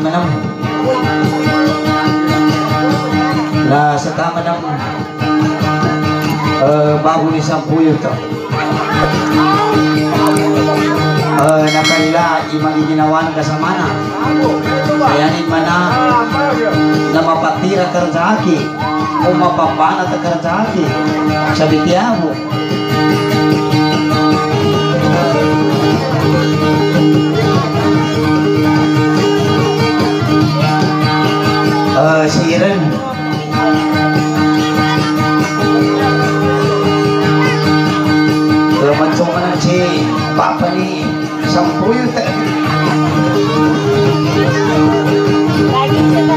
manam na sa tama ng uh, bago ni Sampuyo to uh, na kanila imagiginawa ng kasamana kaya ni mana? Na mapatira karon sa aki o mapapana ta karon sa aki sa bitiyaho uh, si Iren Tumansong ka ng si Papa ni Sampuyo. Ta Lagi siya na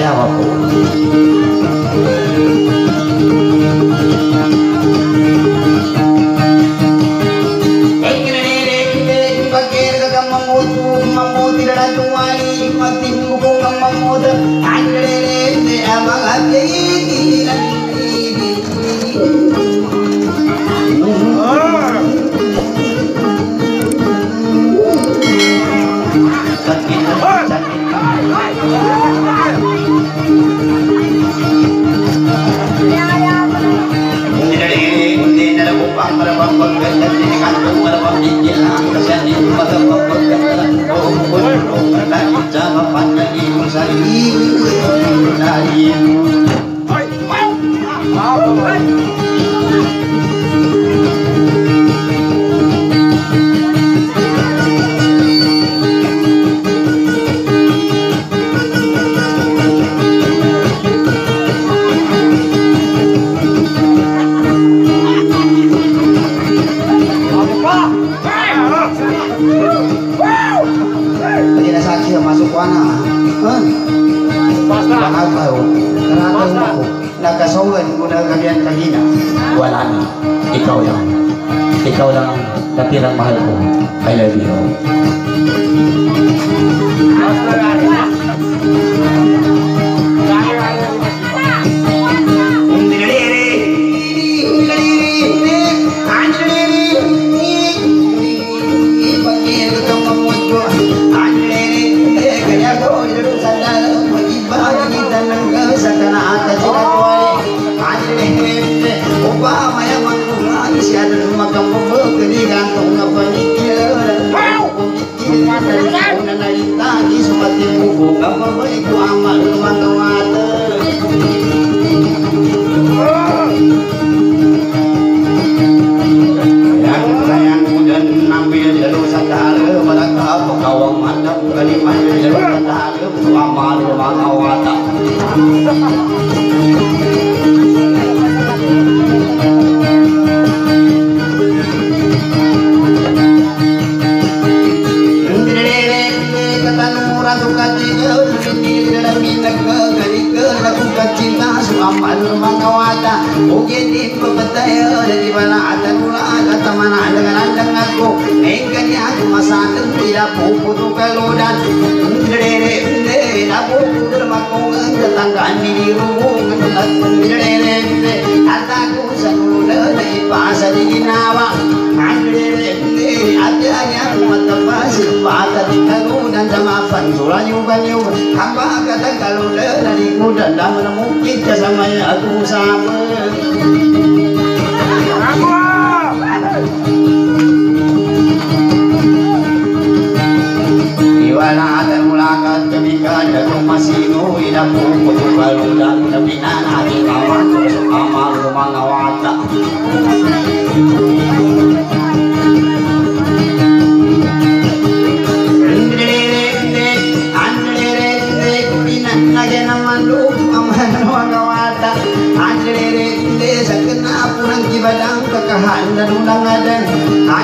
山登り。阿姨。ikaw lang. Ikaw lang ang natirang mahal ko. I love you. Hasta la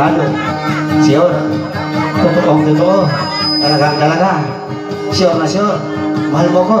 ko. Si Rado. Si Or. Totoong totoo. Talagang talaga. Sure na sure. Mahal mo ko.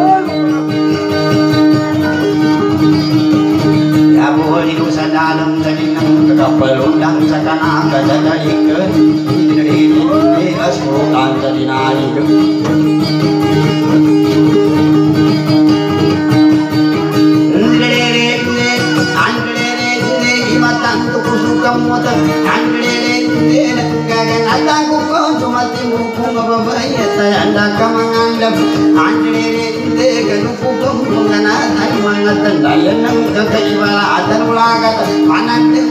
kapalundang sa kanang kadada ikan Ini asukan sa dinalig Anak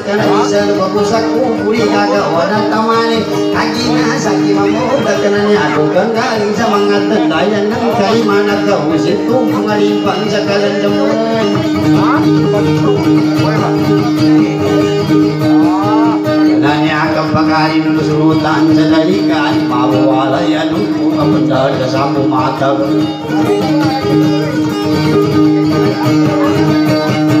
bisa bagusak kuri kagak wadah tamani kaki nasa kima mau kenanya aku kan galing sa mga tandayan ng kaimana ka usit kung mga limpang sa kalandaman Nanya ka pagkain ng surutan sa dalikan Mawawalay anong mga pandal ka sa pumatag Thank you.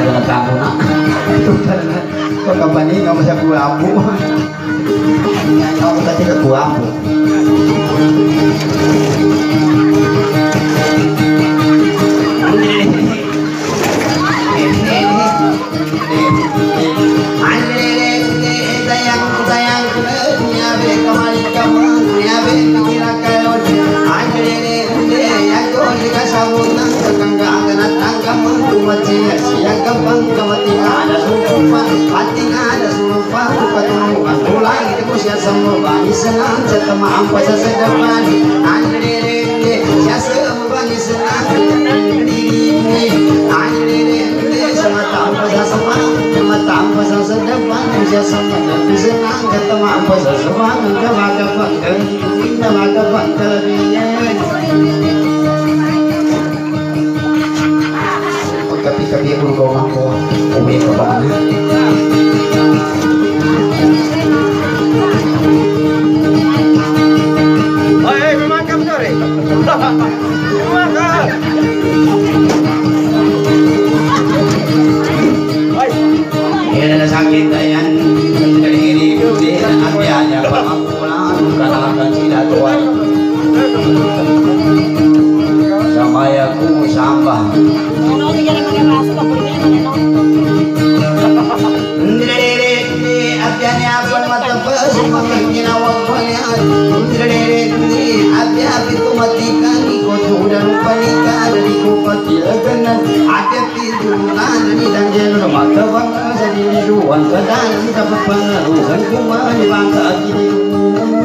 Kamu nak. Kau kapan ini kamu saya gua ambu. Kamu tadi ke gua ambu. yang gampang kawati ada sumpah hati ada sumpah buka tumbuhan pulang di kusya semua bani senang setema ampa sesedapan andre rende jasa bani senang diri senang setema ampa sesama enggak Kami pun kau mampu Uwi ke mana ಪರಿಕಾರನಿಗೂ ಮತ್ತಿರದನ್ನ ಆದ್ಯತಿದು ನಾನಿ ದಂಜನರು ಮಗವನ್ನು ಸರಿದಿರು ವಂಕದಾನಂದ ಪಪ್ಪನರು ಸಂಕುಮಾರಿ ವಾಂಕ ಅಗಿರಿರು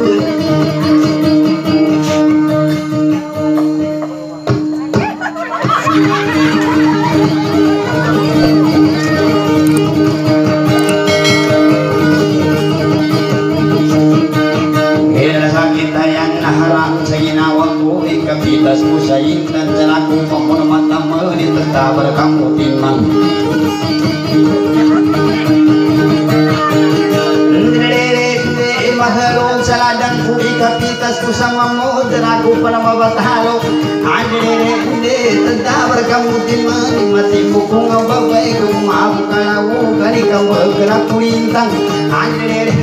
தங் ஆஞ்சநேயரே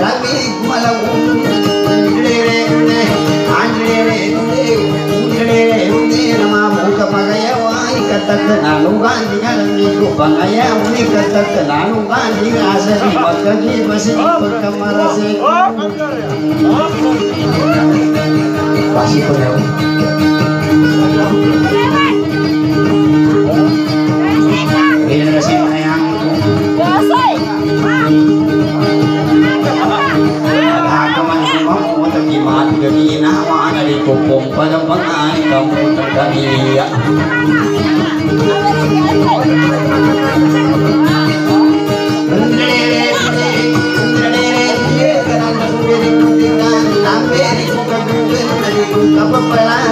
ரவி குமலவும் ಕತ್ತಕ್ಕ ನಾನು ಗಾಂಧಿಗ ನಂಗೆ ಕುಪ್ಪಂಗಯ್ಯ ಮುನಿ ಕತ್ತಕ್ಕ ನಾನು ಗಾಂಧಿಗ ಆಸರಿ ಪಕ್ಕಗಿ ಬಸಿ ಪಕ್ಕ ಮರಸಿ ಕಾಶಿ ಕೊಡವು tagiman ganina mana di kupong pada pangai kamu terkaniya.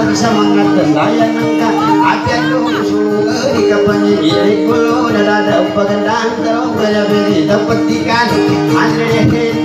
bisa mengatelayan angka Hati aku sungai di kapan ini Kulo dan ada upagandang Terong kaya beri dapat ikan Andre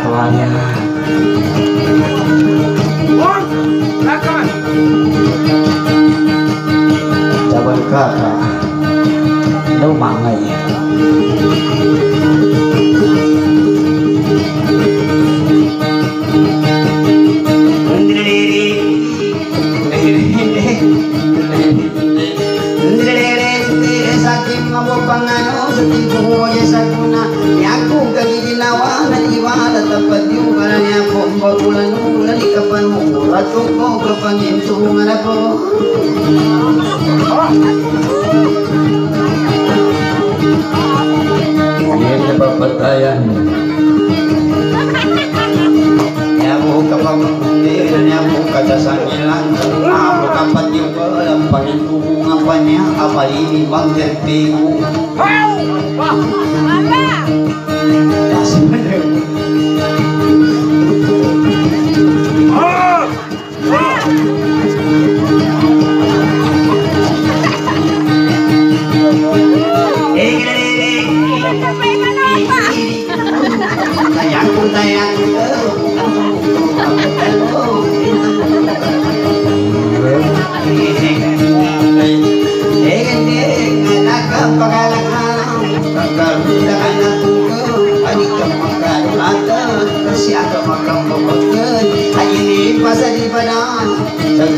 satuannya Jaban đâu Lu mangai yung kanan niya ko Bagulan ulan ikapan mo Rato ko kapangintungan ako Ngayon na papatayan Yabu kapamutiran Yabu kasasangilan Yabu kapat yung walang pangitungan pa niya Kapalini bang terpigo Mama! Kasi malam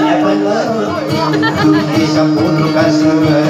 banyak benar disebutkan sebagai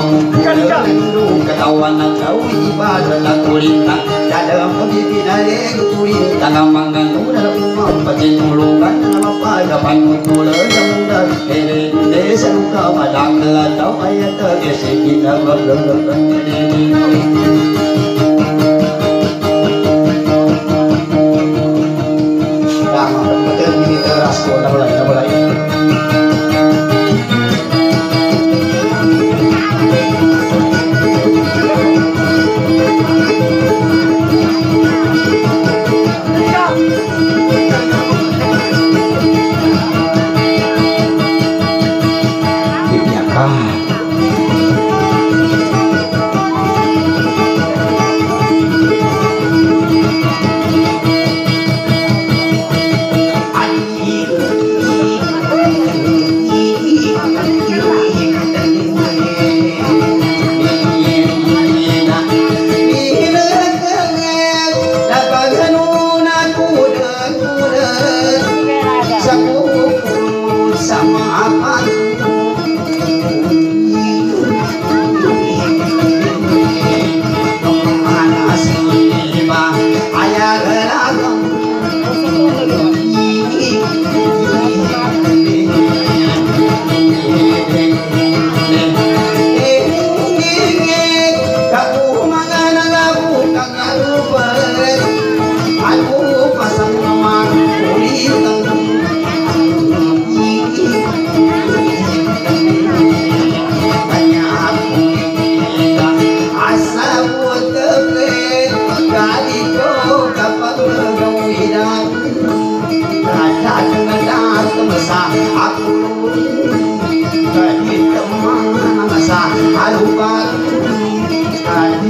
selamiku pemukunan Lu ketahuan na jauh ibadah na kulintang Dalam pemimpinan ego kulintang Amangan dalam umam Pagintulungan na mapagapan Mutula sa muda Dede dede sa luka Madang kelataw ayat Kesi kita maglalakan Dede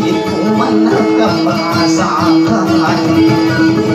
Kuman bahasa kan Itu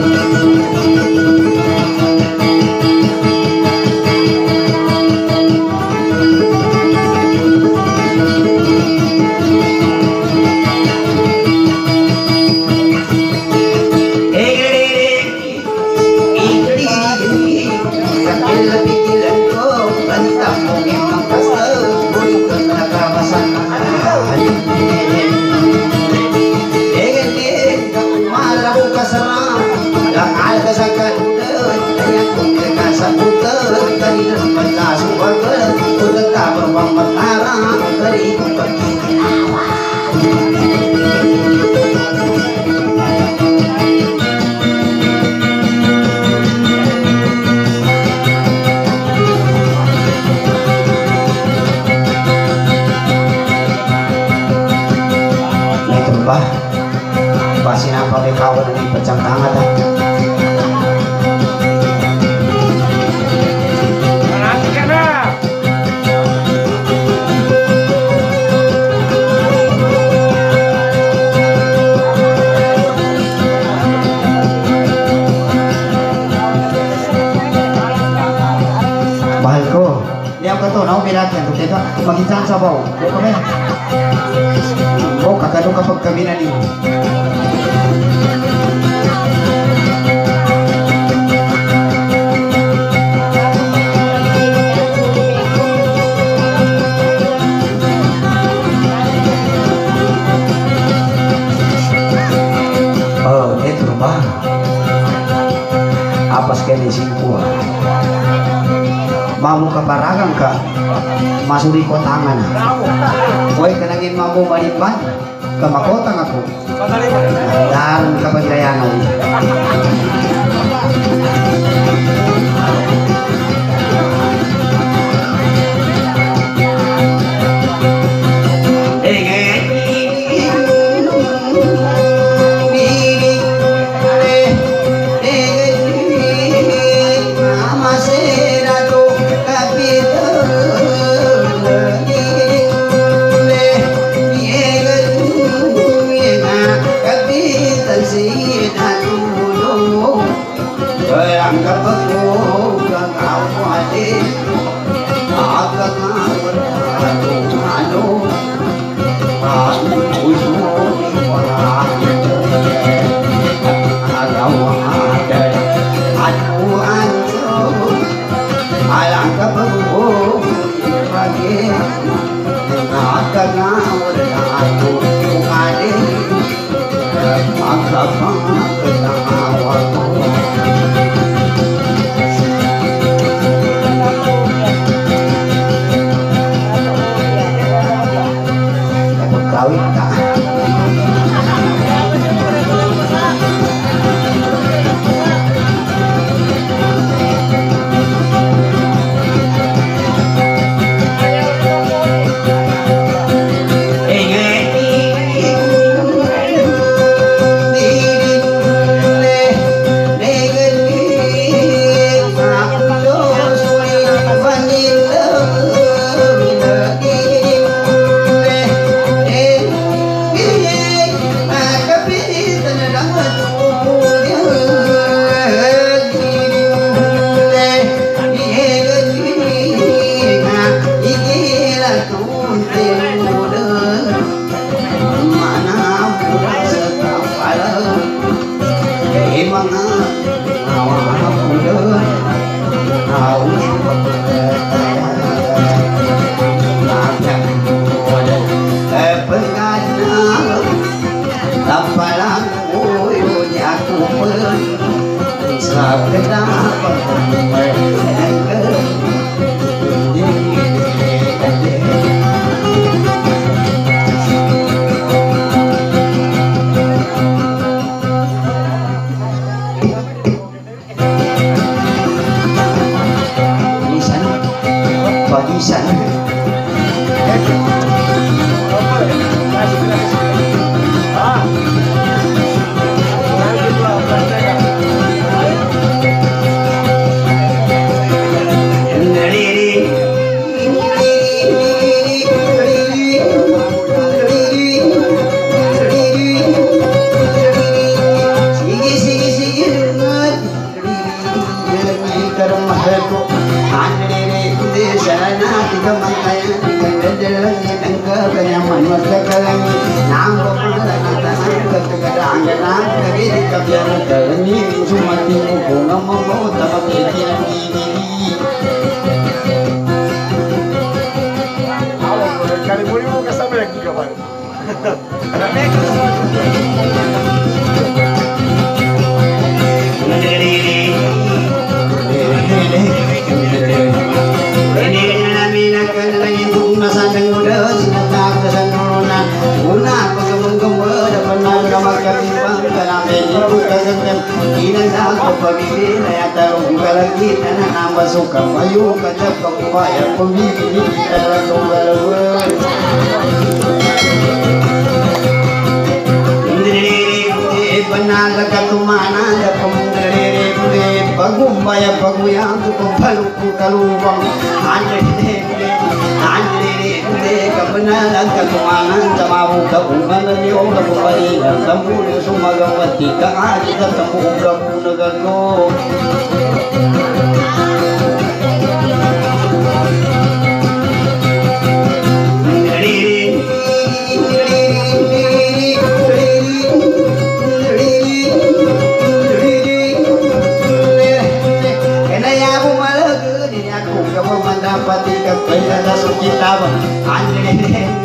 Dapat ikat bayi ada sukita bang, anjing ini.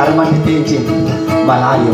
Arman Tejin Malayo.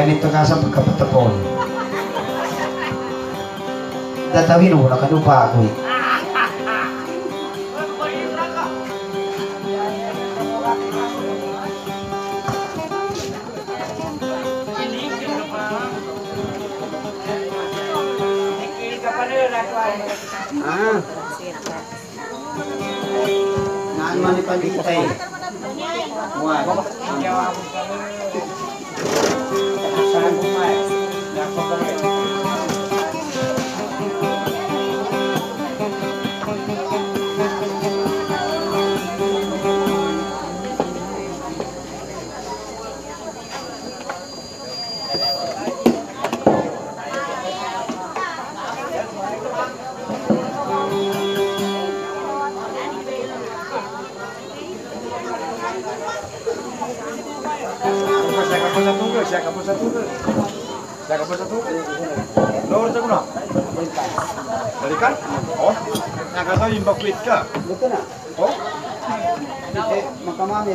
Tapi ang ito kasa pagkapatapon Datawin mo, nakalupa ako eh Ah. Naan man ni Yang lupa. Satu satu? Nomor satu nak? Balikan? Oh, nak kata imbak kuit ke? Betul na? Oh, Eh, makamami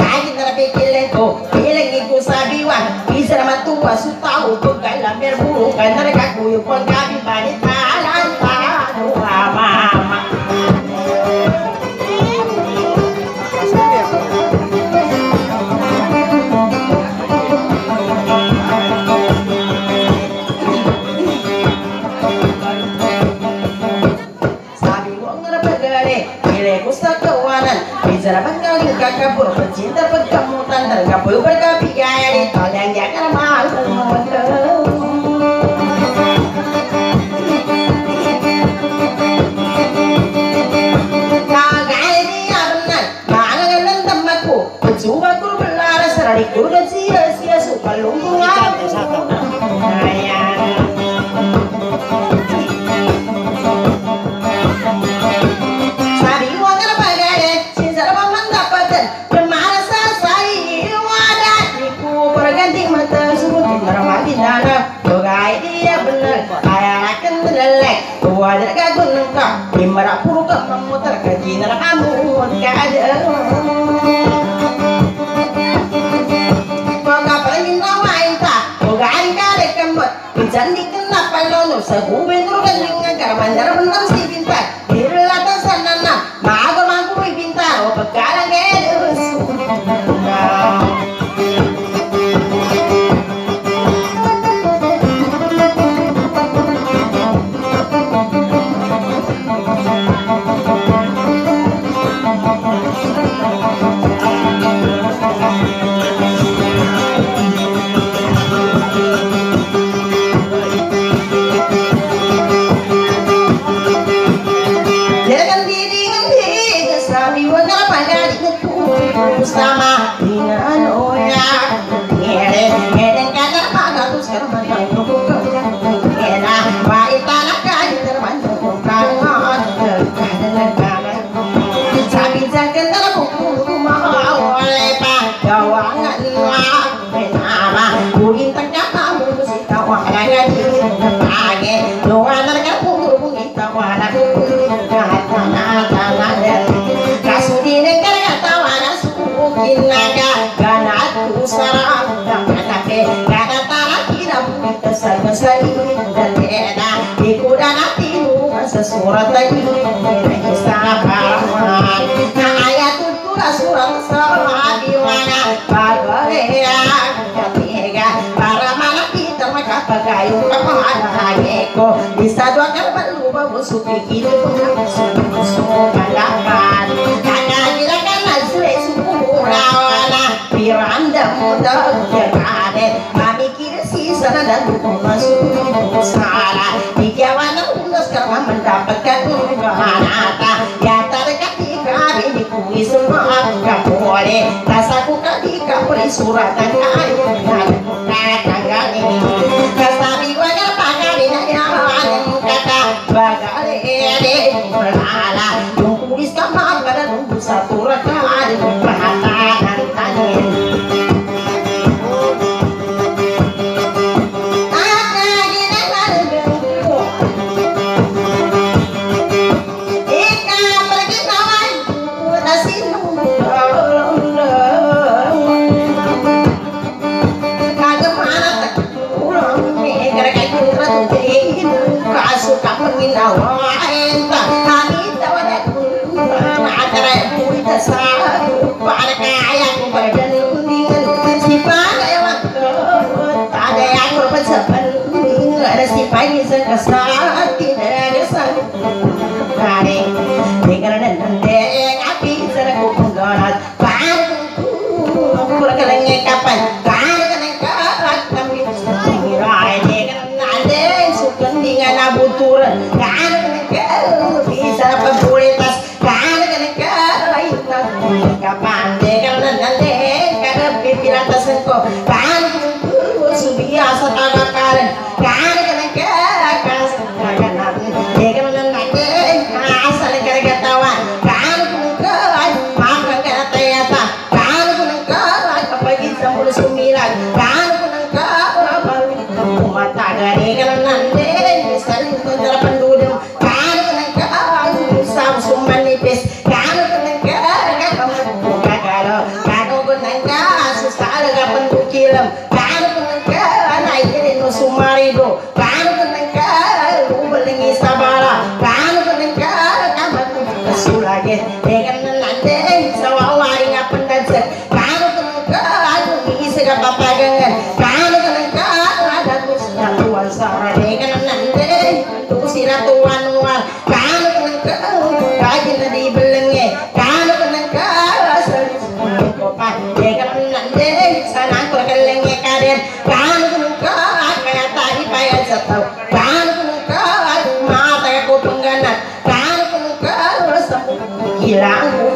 ऊपर का पिजाए तो जाएंगे अगर kurang surat lagi sabar nah ayat itu surat sama ya, di ya. mana bagaya ketiga para mana kita maka bagayu apa ada hanya bisa dua kali berubah musuh pikir suratan ayat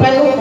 papel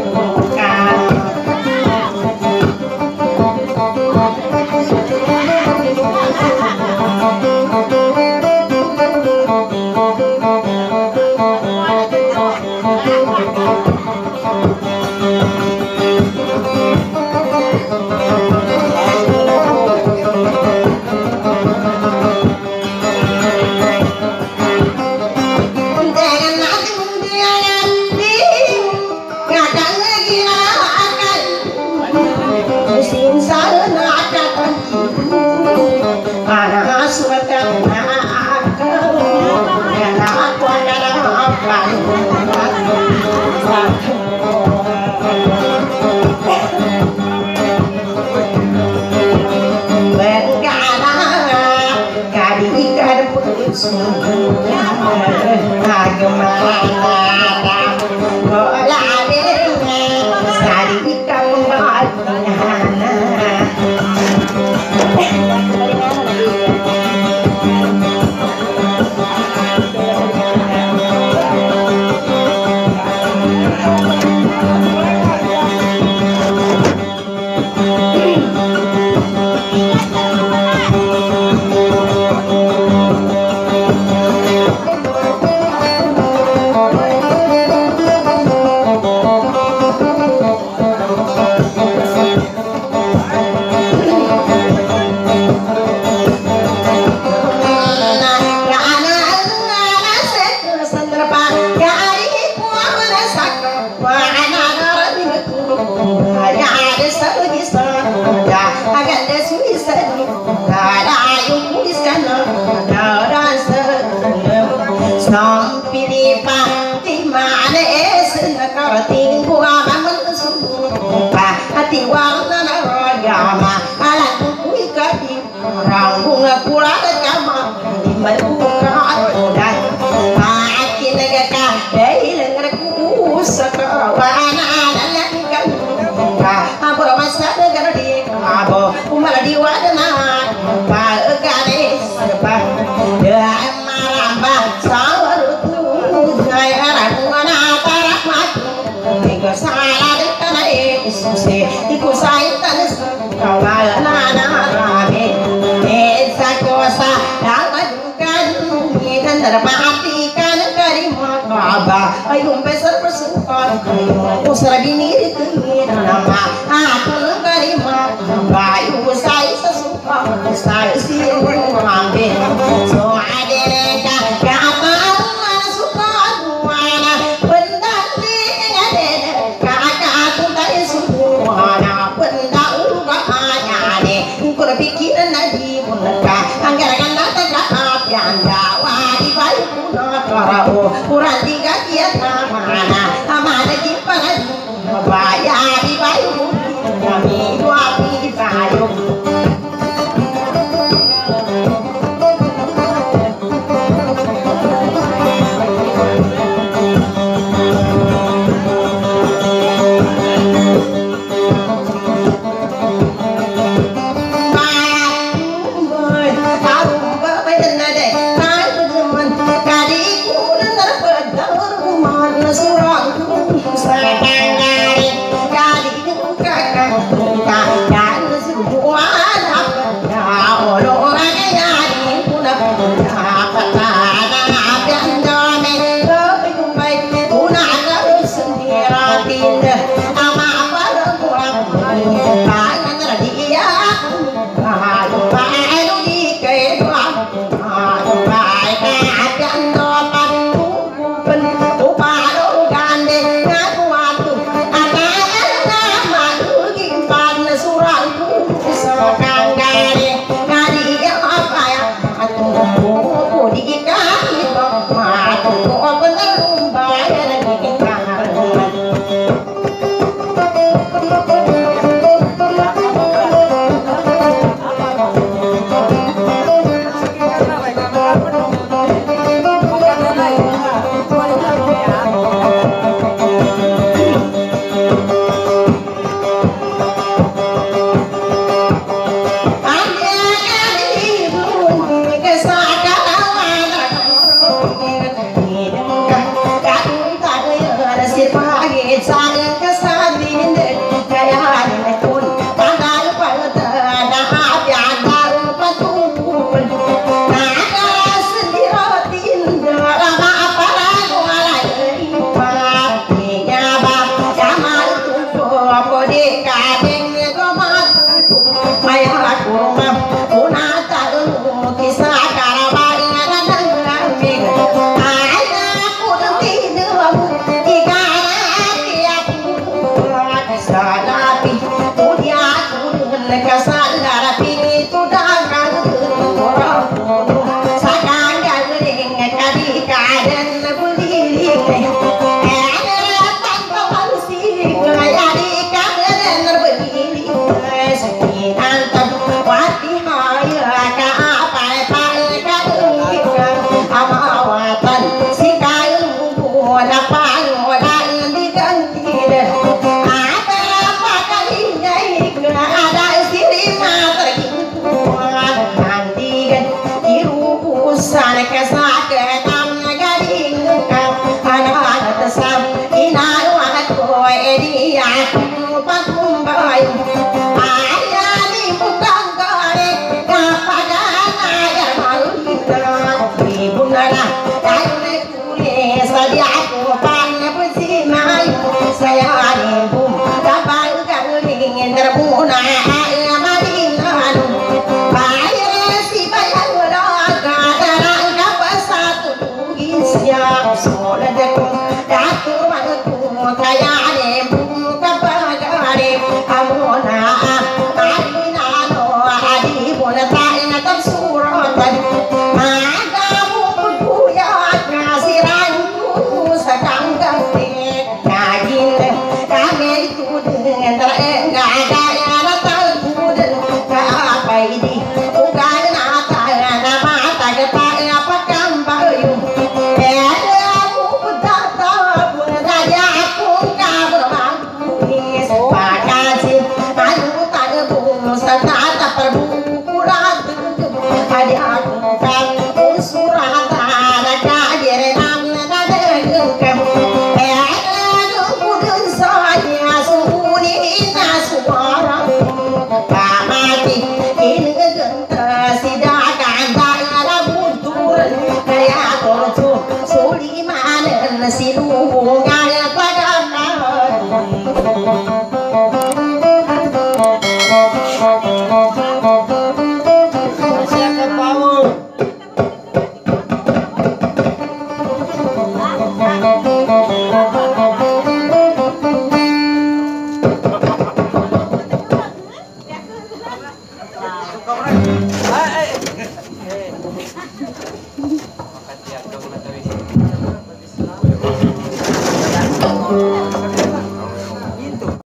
rào buông là cua lá tất cả mà mấy